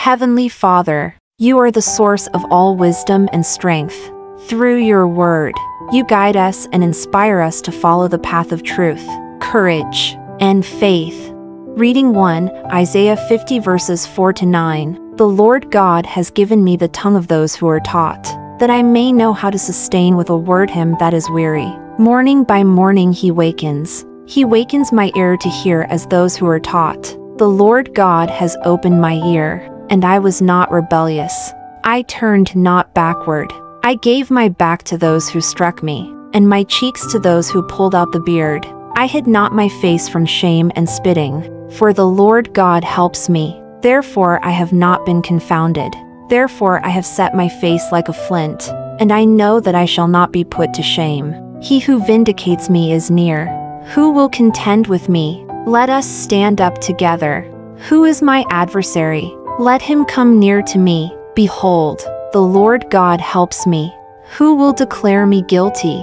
Heavenly Father, you are the source of all wisdom and strength. Through your word, you guide us and inspire us to follow the path of truth, courage, and faith. Reading 1 Isaiah 50 verses 4 to 9 The Lord God has given me the tongue of those who are taught, that I may know how to sustain with a word him that is weary. Morning by morning he wakens. He wakens my ear to hear as those who are taught. The Lord God has opened my ear, and I was not rebellious. I turned not backward. I gave my back to those who struck me, and my cheeks to those who pulled out the beard. I hid not my face from shame and spitting, for the Lord God helps me. Therefore I have not been confounded. Therefore I have set my face like a flint, and I know that I shall not be put to shame. He who vindicates me is near. Who will contend with me? Let us stand up together. Who is my adversary? Let him come near to me. Behold, the Lord God helps me. Who will declare me guilty?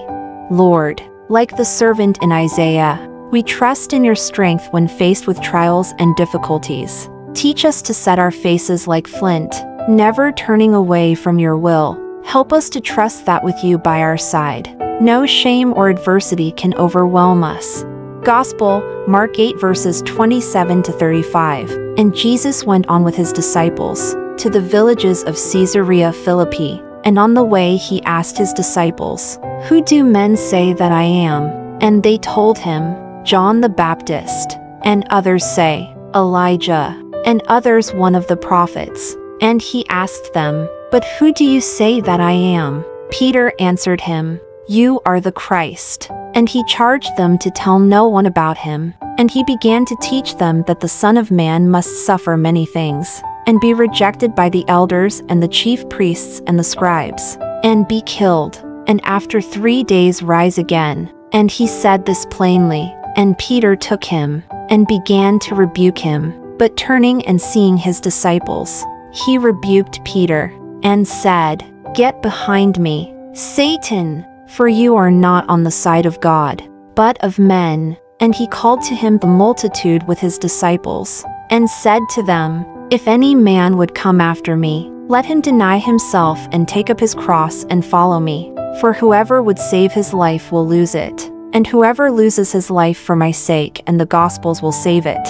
Lord, like the servant in Isaiah, we trust in your strength when faced with trials and difficulties. Teach us to set our faces like flint, never turning away from your will. Help us to trust that with you by our side, no shame or adversity can overwhelm us. Gospel, Mark 8 verses 27 to 35. And Jesus went on with his disciples to the villages of Caesarea Philippi, and on the way he asked his disciples, Who do men say that I am? And they told him, John the Baptist, and others say, Elijah, and others one of the prophets. And he asked them, But who do you say that I am? Peter answered him, You are the Christ. And he charged them to tell no one about him. And he began to teach them that the Son of Man must suffer many things, and be rejected by the elders and the chief priests and the scribes, and be killed, and after three days rise again. And he said this plainly. And Peter took him, and began to rebuke him. But turning and seeing his disciples, he rebuked Peter, and said, Get behind me, Satan, for you are not on the side of God, but of men. And he called to him the multitude with his disciples, and said to them, If any man would come after me, let him deny himself and take up his cross and follow me. For whoever would save his life will lose it and whoever loses his life for my sake and the gospel's will save it.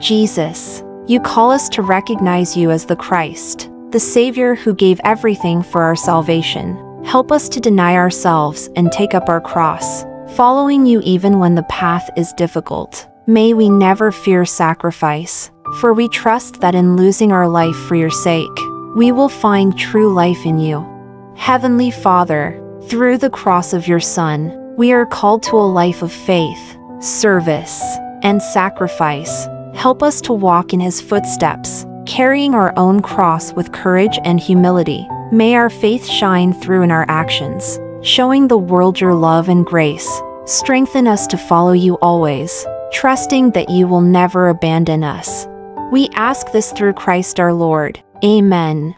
Jesus, you call us to recognize you as the Christ, the Savior who gave everything for our salvation. Help us to deny ourselves and take up our cross, following you even when the path is difficult. May we never fear sacrifice, for we trust that in losing our life for your sake, we will find true life in you. Heavenly Father, through the cross of your Son, we are called to a life of faith, service, and sacrifice. Help us to walk in his footsteps, carrying our own cross with courage and humility. May our faith shine through in our actions, showing the world your love and grace. Strengthen us to follow you always, trusting that you will never abandon us. We ask this through Christ our Lord. Amen.